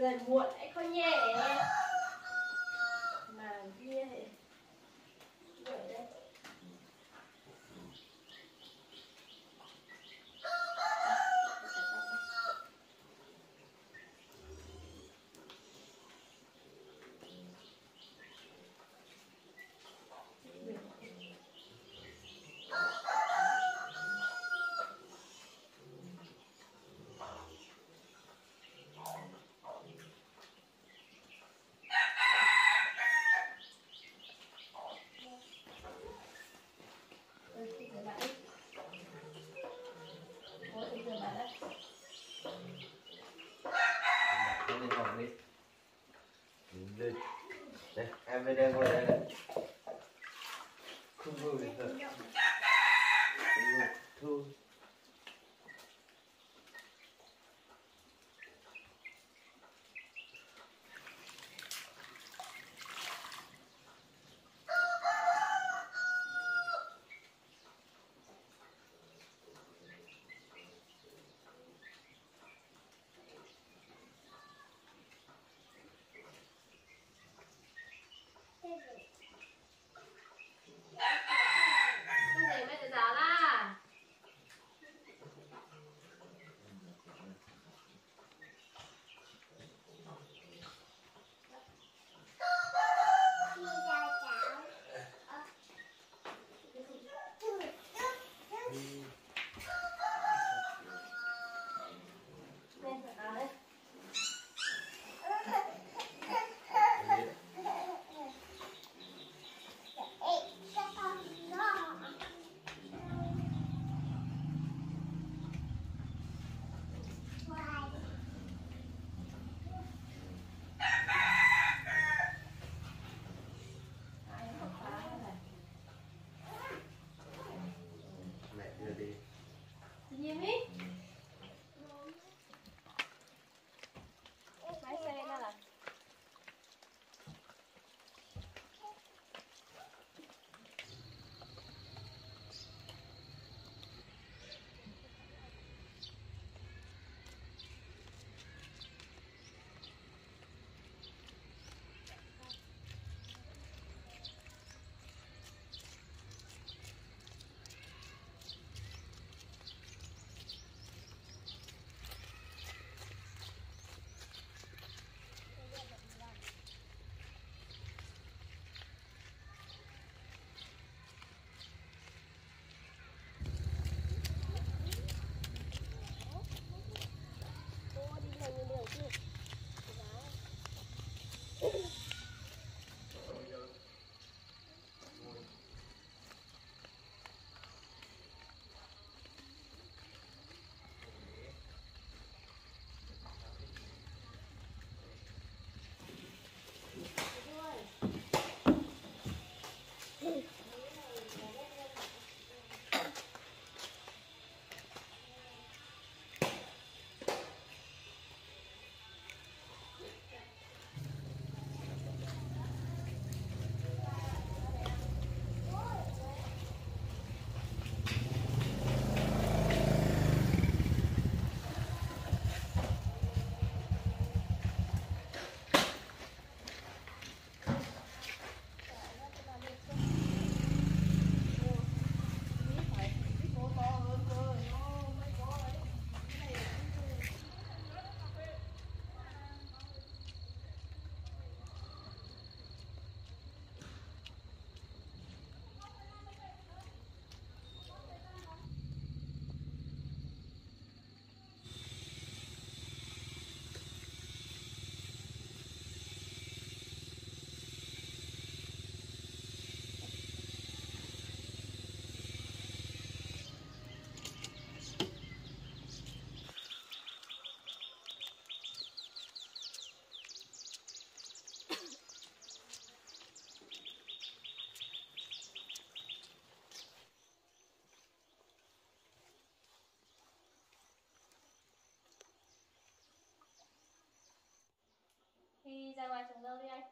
rồi muộn hãy không nhẹ mà kia thì đuổi đây Ừ, thì rửa bát đi. Ủa, thì rửa bát đấy. Đặt lên phòng đi. Lên Đây, em với đây ngồi đây này Không vui. Thật Thu Con Thì ra ngoài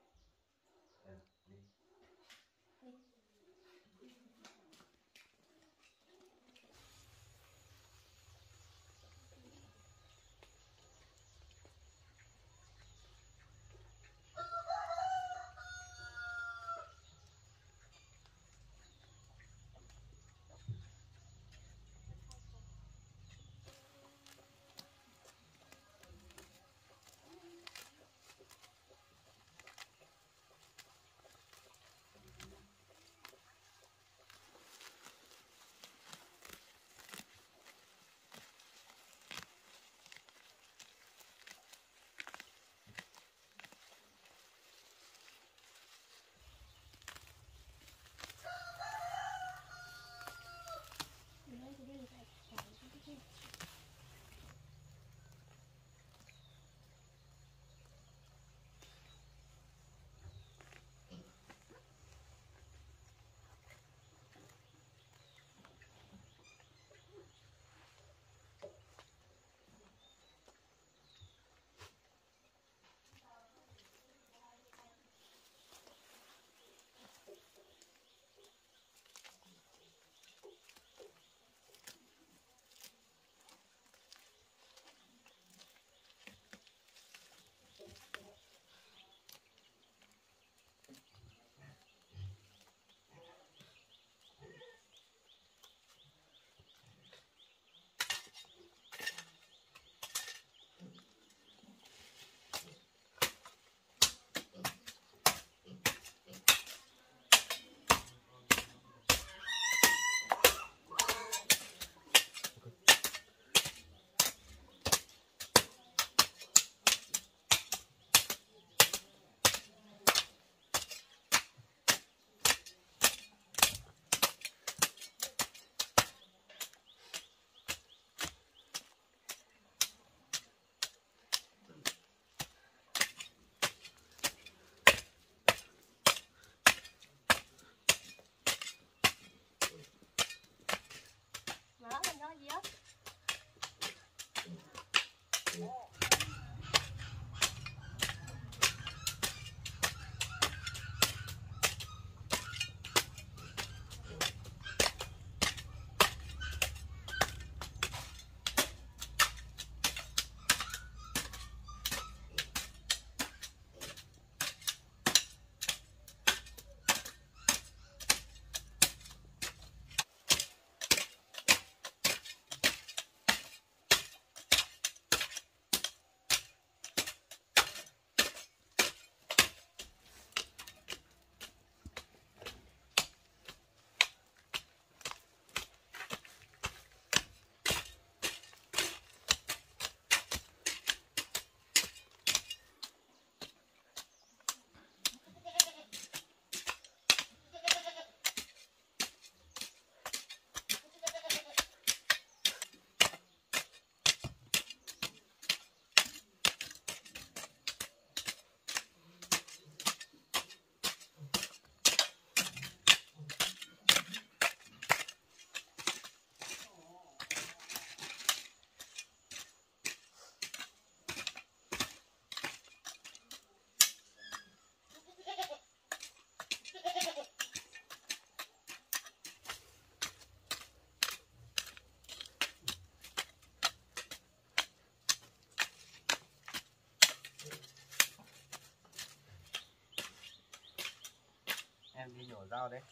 เอาเลย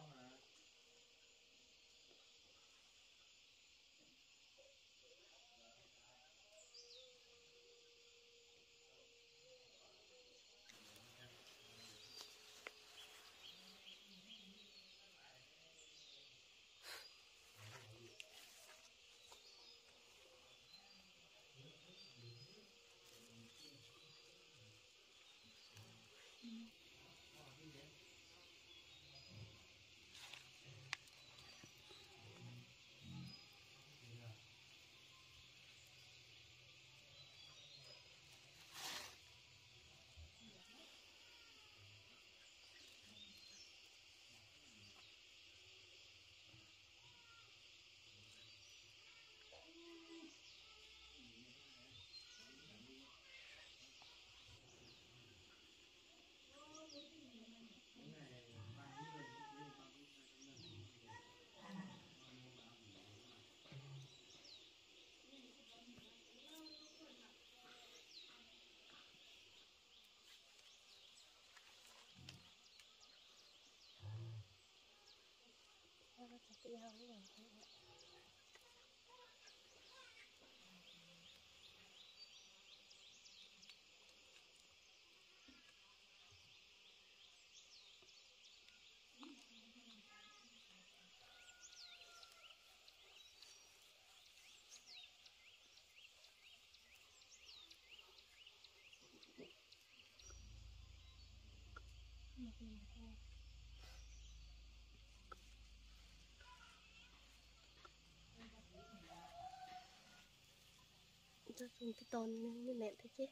All right. Nhau với mình thế một mình thôi cho dùng cái tôn như mẹ thế chứ.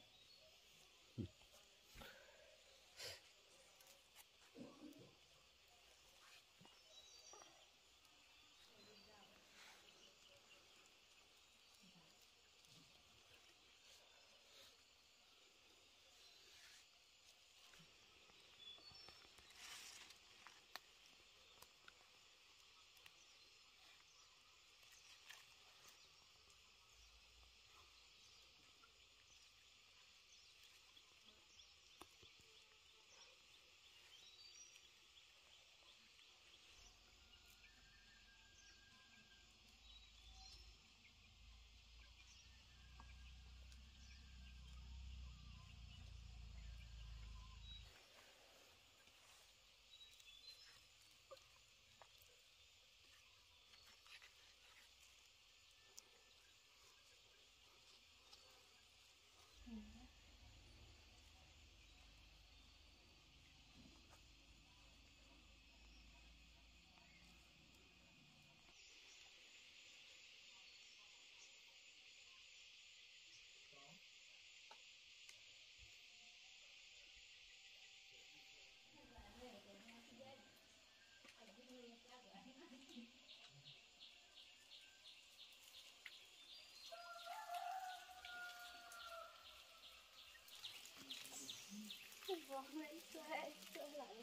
Vâng, lấy xe, xe lại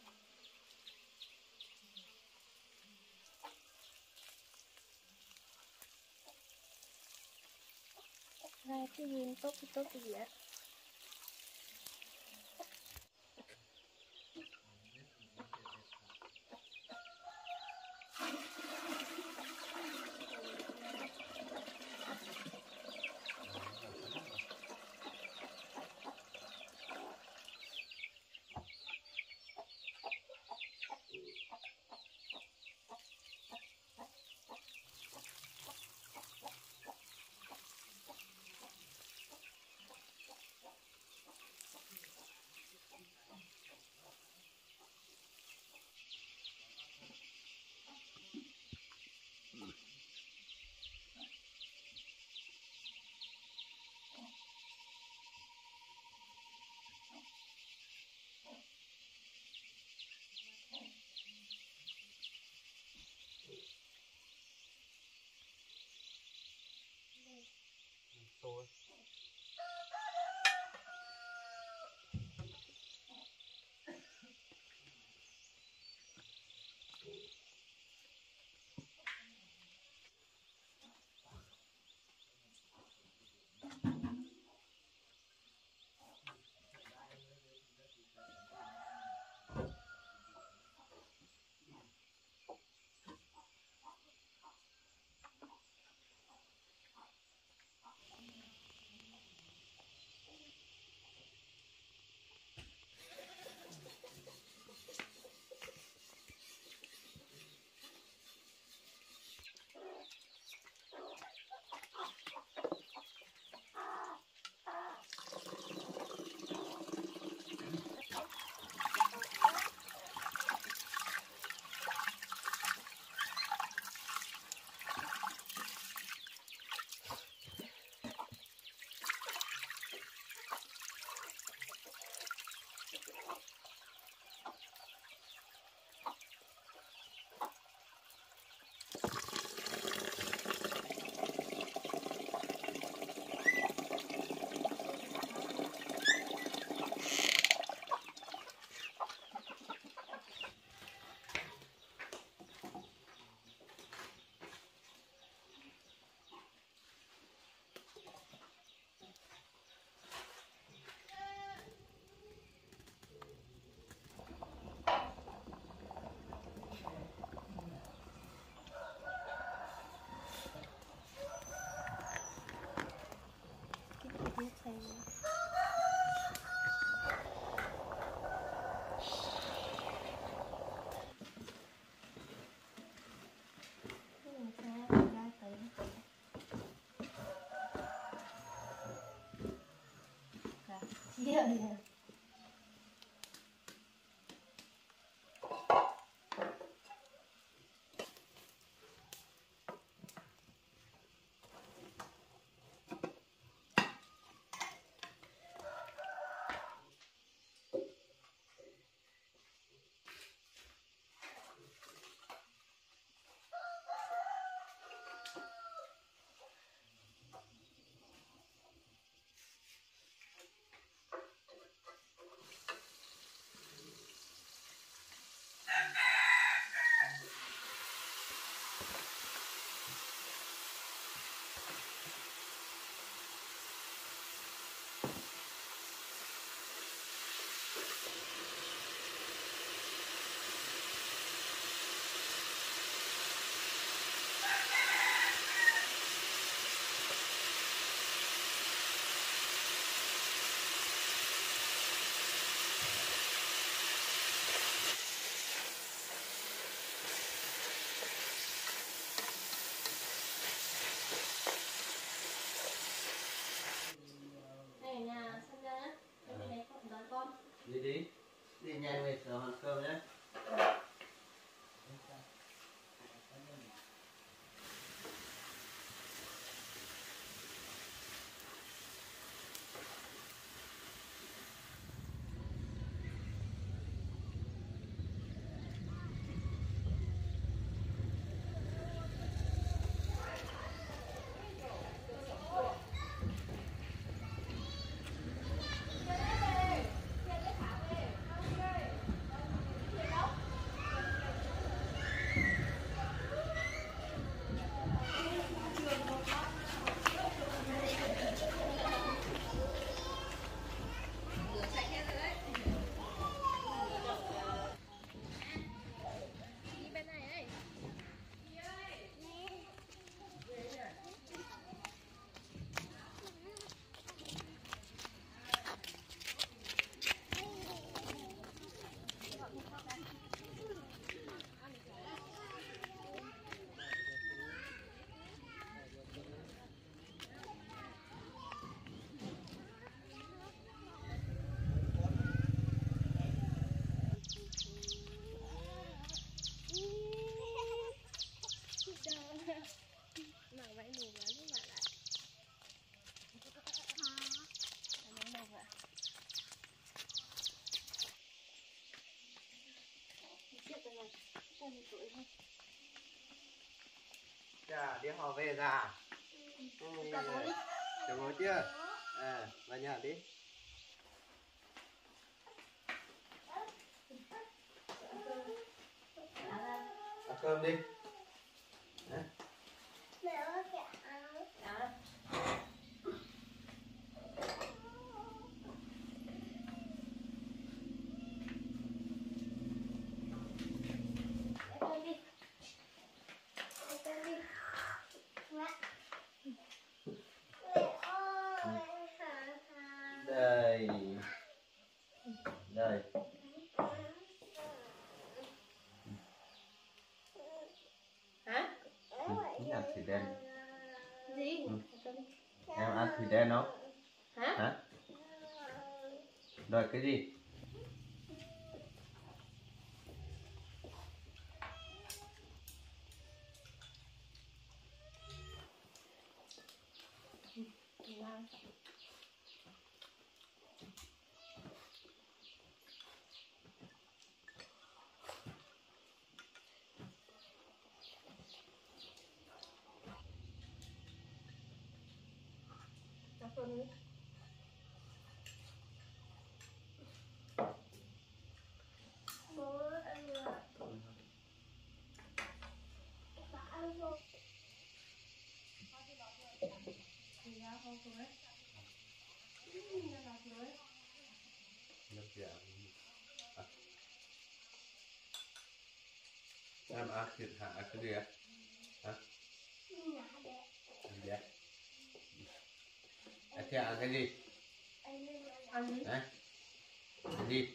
hai cái viên tốt tốt gì ạ Yeah. 干卫生，各方面。Dạ, đi họ về ra. Ừ, Được ngồi chưa? À, vào nhà đi. Ăn cơm đi. Hả? Đây. Đây. hả Chính ăn thịt đen. gì Ừ. Em ăn thịt đen không? hả Hả? Rồi cái gì? Cảm ơn. Thì ra không rồi. Ra lọt rồi. Nước dạ. À. Em ăn thịt hả cái gì ạ? Gì vậy? Theo ăn cái gì? Ăn đi. Đấy. Cái gì?